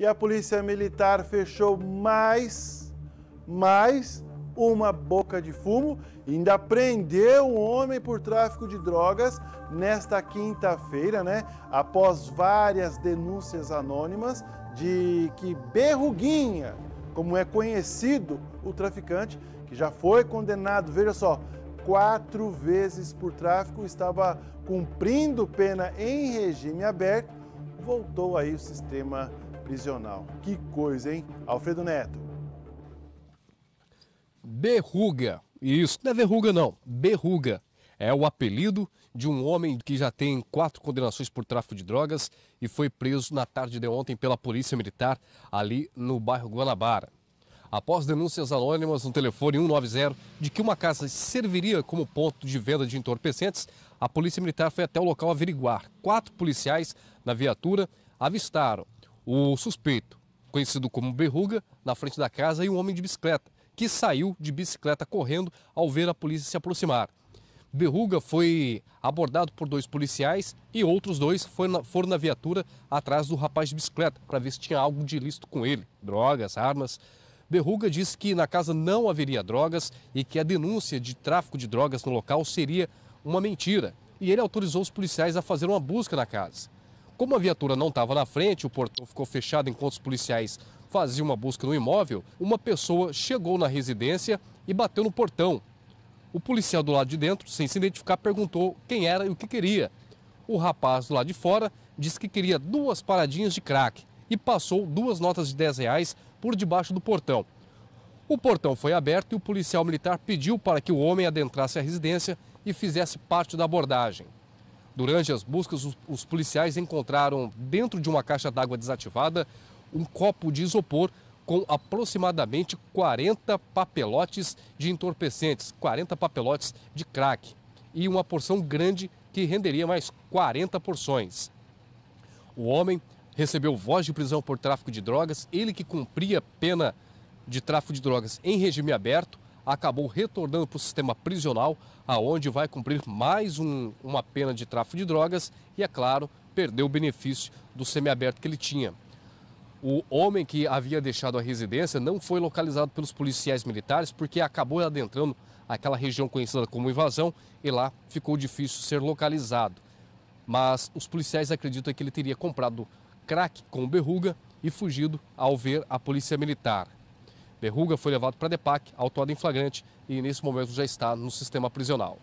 e a polícia militar fechou mais, mais uma boca de fumo ainda prendeu um homem por tráfico de drogas nesta quinta-feira, né? Após várias denúncias anônimas de que Berruguinha, como é conhecido o traficante, que já foi condenado, veja só, quatro vezes por tráfico, estava cumprindo pena em regime aberto, voltou aí o sistema prisional. Que coisa, hein? Alfredo Neto. Berruga. Isso, não é verruga não, berruga. É o apelido de um homem que já tem quatro condenações por tráfico de drogas e foi preso na tarde de ontem pela Polícia Militar ali no bairro Guanabara. Após denúncias anônimas no telefone 190 de que uma casa serviria como ponto de venda de entorpecentes, a Polícia Militar foi até o local averiguar. Quatro policiais na viatura avistaram o suspeito, conhecido como Berruga, na frente da casa e um homem de bicicleta que saiu de bicicleta correndo ao ver a polícia se aproximar. Berruga foi abordado por dois policiais e outros dois foram na viatura atrás do rapaz de bicicleta para ver se tinha algo de ilícito com ele, drogas, armas. Berruga disse que na casa não haveria drogas e que a denúncia de tráfico de drogas no local seria uma mentira. E ele autorizou os policiais a fazer uma busca na casa. Como a viatura não estava na frente, o portão ficou fechado enquanto os policiais fazia uma busca no imóvel, uma pessoa chegou na residência e bateu no portão. O policial do lado de dentro, sem se identificar, perguntou quem era e o que queria. O rapaz do lado de fora disse que queria duas paradinhas de crack e passou duas notas de 10 reais por debaixo do portão. O portão foi aberto e o policial militar pediu para que o homem adentrasse a residência e fizesse parte da abordagem. Durante as buscas, os policiais encontraram dentro de uma caixa d'água desativada um copo de isopor com aproximadamente 40 papelotes de entorpecentes, 40 papelotes de crack e uma porção grande que renderia mais 40 porções. O homem recebeu voz de prisão por tráfico de drogas, ele que cumpria pena de tráfico de drogas em regime aberto, acabou retornando para o sistema prisional, aonde vai cumprir mais um, uma pena de tráfico de drogas e, é claro, perdeu o benefício do semiaberto que ele tinha. O homem que havia deixado a residência não foi localizado pelos policiais militares porque acabou adentrando aquela região conhecida como invasão e lá ficou difícil ser localizado. Mas os policiais acreditam que ele teria comprado crack com berruga e fugido ao ver a polícia militar. Berruga foi levado para a DEPAC, autuado em flagrante e nesse momento já está no sistema prisional.